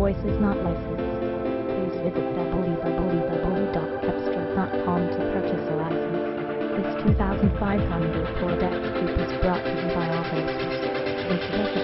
voice is not licensed. Please visit www.cepstral.com to purchase a license. This 2500 Accord EX Coupe is brought to you by Autosource.